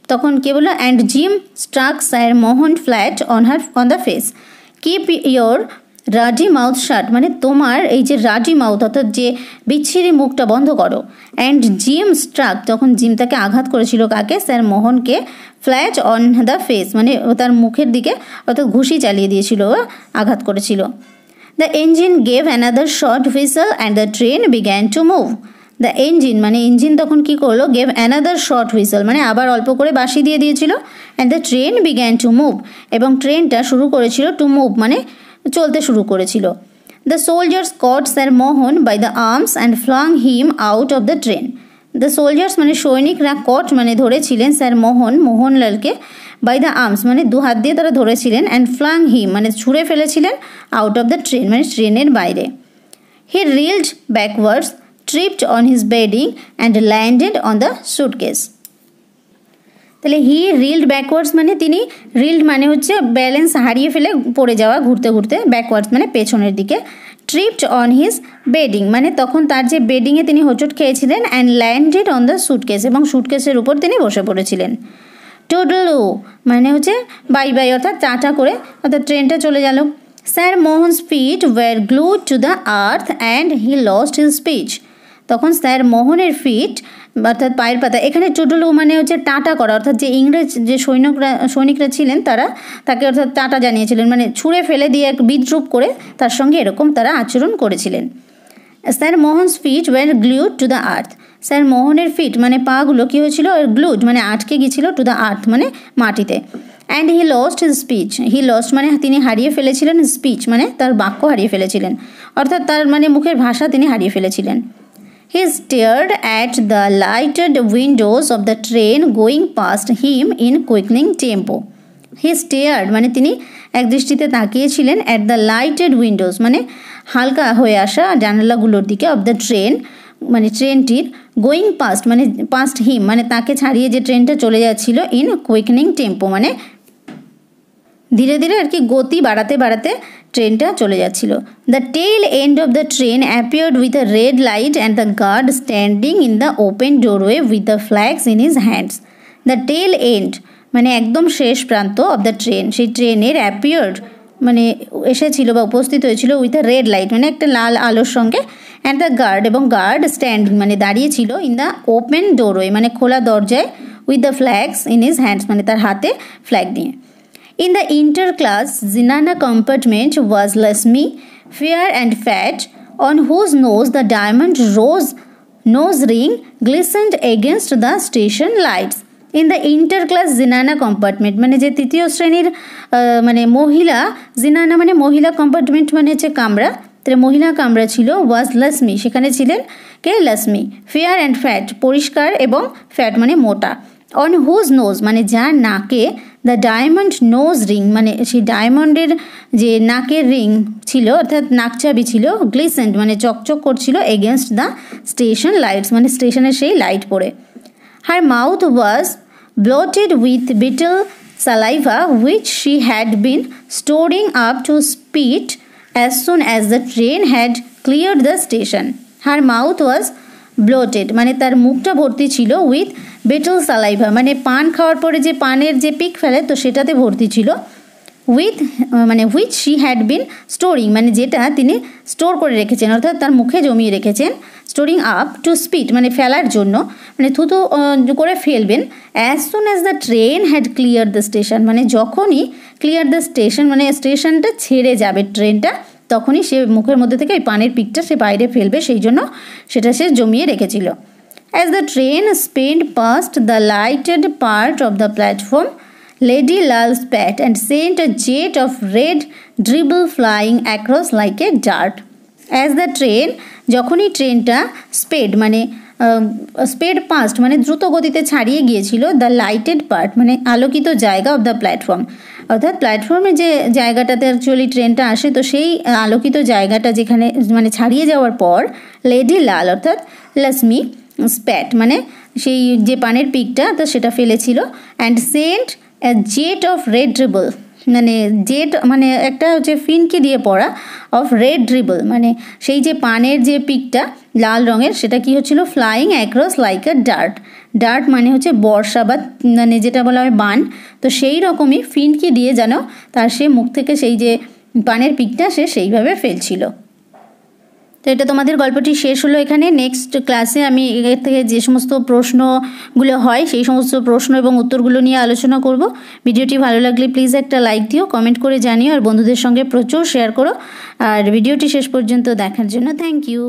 তখন কে বলল and Jim struck sir Mohan flat on her on the face keep your ruddy mouth shut মানে তোমার এই যে রাজি মাউথ, অর্থাৎ যে বিচ্ছিরি মুখটা বন্ধ করো। অ্যান্ড জিম স্ট্রাক তখন জিম তাকে আঘাত করেছিল কাকে? স্যার মোহনকে ফ্ল্যাট অন দ্য ফেস মানে তার মুখের দিকে অর্থাৎ ঘুষি চালিয়ে দিয়েছিল আঘাত করেছিল। The engine gave another short whistle and the train began to move the engine মানে ইঞ্জিন তখন কি করল? গেভ অ্যানাদার শর্ট হুইসেল মানে আবার অল্প করে বাসি দিয়ে দিয়েছিল। And the train began to move এবং ট্রেনটা শুরু করেছিল টু মুভ মানে চলতে শুরু করেছিল। The soldiers caught sir Mohan by the arms and flung him out of the train the soldiers মানে সৈনিকরা কট মানে ধরেছিলেন স্যার মোহন মোহনলালকে বাই দ্য আর্মস মানে দু হাত দিয়ে তারা ধরেছিলেন অ্যান্ড ফ্লাং হিম মানে ছুঁড়ে ফেলেছিলেন আউট অফ দ্য ট্রেন মানে ট্রেনের বাইরে। He reeled backwards tripped on his bedding and landed on the suitcase তাহলে হি রিল্ড ব্যাকওয়ার্ডস মানে তিনি রিল্ড মানে হচ্ছে ব্যালেন্স হারিয়ে ফেলে পড়ে যাওয়া, ঘুরতে ঘুরতে ব্যাকওয়ার্ডস মানে পেছনের দিকে। ট্রিপড অন হিজ বেডিং মানে তখন তার যে বেডিংয়ে তিনি হোঁচট খেয়েছিলেন and landed on the suitcase এবং সুটকেসের উপর তিনি বসে পড়েছিলেন। টোডলো মানে হচ্ছে বাই বাই অর্থাৎ টাটা করে অর্থাৎ ট্রেনটা চলে গেল। Sir Mohan speed were glued to the earth and he lost his speech তখন স্যার মোহনের ফিট অর্থাৎ পায়ের পাতা। এখানে চুটুলু মানে হচ্ছে টাটা করা, অর্থাৎ যে ইংরেজ যে সৈনিকরা সৈনিকরা ছিলেন তারা, তাকে অর্থাৎ টাটা জানিয়েছিলেন। মানে ছুঁড়ে ফেলে দিয়ে এক বিদ্রুপ করে তার সঙ্গে এরকম তারা আচরণ করেছিলেন। Sir Mohan's feet were glued to the earth sir মোহনের ফিট মানে পাগুলো কী হয়েছিল? গ্লুড মানে আটকে গিয়েছিল টু দ্য আর্থ মানে মাটিতে। And he lost his speech he lost মানে তিনি হারিয়ে ফেলেছিলেন স্পিচ মানে তার বাক্য হারিয়ে ফেলেছিলেন। অর্থাৎ তার মানে মুখের ভাষা তিনি হারিয়ে ফেলেছিলেন। He stared at the lighted windows of the train going past him in quickening tempo he stared মানে তিনি এক দৃষ্টিতে তাকিয়েছিলেন অ্যাট দ্য লাইটেড উইন্ডোজ মানে হালকা হয়ে আসা জানালাগুলোর দিকে অফ দ্য ট্রেন মানে ট্রেনটির গোয়িং পাস্ট মানে পাস্ট হিম মানে তাকে ছাড়িয়ে যে ট্রেনটা চলে যাচ্ছিল ইন কুইকনিং টেম্পো মানে ধীরে ধীরে আর কি গতি বাড়াতে বাড়াতে ট্রেনটা চলে যাচ্ছিল। The tail end of the train appeared with a red light and the guard standing in the open doorway with the flags in his hands the tail end মানে একদম শেষ প্রান্ত অফ দ্য ট্রেন সেই ট্রেনের appeared মানে এসেছিল বা উপস্থিত হয়েছিল উইথ আ রেড লাইট মানে একটা লাল আলোর সঙ্গে অ্যান্ড দ্য গার্ড এবং গার্ড স্ট্যান্ডিং মানে দাঁড়িয়েছিল ইন দ্য ওপেন ডোরওয়ে মানে খোলা দরজায় with the flags in his hands মানে তার হাতে ফ্ল্যাগ নিয়ে In the inter-class Zinana compartment was Lasmi, fair and fat, on whose nose the diamond rose nose ring glistened against the station lights. In the inter class zenana compartment মানে যে তৃতীয় শ্রেণির মানে মহিলা জিনানা মানে মহিলা কম্পার্টমেন্ট মানে হচ্ছে কামরা তাহলে মহিলা কামরা ছিল ওয়াজ লসমি সেখানে ছিলেন কে লসমি ফেয়ার অ্যান্ড ফ্যাট পরিষ্কার এবং ফ্যাট মানে মোটা অন হুজ নোজ মানে যার নাকে দ্য ডায়মন্ড নোজ রিং মানে সেই ডায়মন্ডের যে নাকের রিং ছিল, অর্থাৎ নাকচাবি ছিল গ্লিসেন্ট মানে চকচক করছিল এগেনস্ট দ্য স্টেশন লাইটস মানে স্টেশনের সেই লাইট পড়ে। Her mouth was bloated with betel saliva which she had been storing up to spit as soon as the train had cleared the station her mouth was bloated মানে তার মুখটা ভর্তি ছিল with battle সালাইভা মানে পান খাওয়ার পরে যে পানের যে পিক ফেলে, তো সেটাতে ভর্তি ছিল উইথ মানে which she had been storing মানে যেটা তিনি স্টোর করে রেখেছেন, অর্থাৎ তার মুখে জমিয়ে রেখেছেন স্টোরিং আপ টু স্পিড মানে ফেলার জন্য মানে থুতু করে ফেলবেন as soon as the train had cleared the station মানে যখনই ক্লিয়ার দ্য স্টেশন মানে স্টেশনটা ছেড়ে যাবে ট্রেনটা তখনই সে মুখের মধ্যে থেকে ওই পানের পিকটা সে বাইরে ফেলবে, সেই জন্য সেটা সে জমিয়ে রেখেছিল। As the train sped past the lighted part of the platform Lady Lal spat and sent a jet of red dribble flying across like a dart as the train যখনই ট্রেনটা স্পেড মানে স্পেড পাস্ট মানে দ্রুত গতিতে ছাড়িয়ে গিয়েছিল দ্য লাইটেড পার্ট মানে আলোকিত জায়গা অফ দ্য প্ল্যাটফর্ম অর্থাৎ প্ল্যাটফর্মে যে জায়গাটাতে অ্যাকচুয়ালি ট্রেনটা আসে, তো সেই আলোকিত জায়গাটা যেখানে মানে ছাড়িয়ে যাওয়ার পর লেডি লাল অর্থাৎ লক্ষ্মী স্প্যাট মানে সেই যে পানের পিকটা, তো সেটা ফেলেছিল। And sent jet of red dribble মানে জেট মানে একটা হচ্ছে ফিনকি দিয়ে পড়া অফ রেড ড্রিবল মানে সেই যে পানের যে পিকটা লাল রঙের, সেটা কি হচ্ছিল? Flying across like a dart dart মানে হচ্ছে বর্ষা বা মানে যেটা বলা হয় বান। তো সেই রকমই ফিনকি দিয়ে যেন তার সে মুখ থেকে সেই যে পানের পিকটা, সে সেইভাবে ফেলছিল। তো এটা তোমাদের গল্পটি শেষ হলো এখানে। নেক্সট ক্লাসে আমি এর থেকে যে সমস্ত প্রশ্নগুলো হয়, সেই সমস্ত প্রশ্ন এবং উত্তরগুলো নিয়ে আলোচনা করব। ভিডিওটি ভালো লাগলে প্লিজ একটা লাইক দিও কমেন্ট করে জানিও, আর বন্ধুদের সঙ্গে প্রচুর শেয়ার করো। আর ভিডিওটি শেষ পর্যন্ত দেখার জন্য থ্যাংক ইউ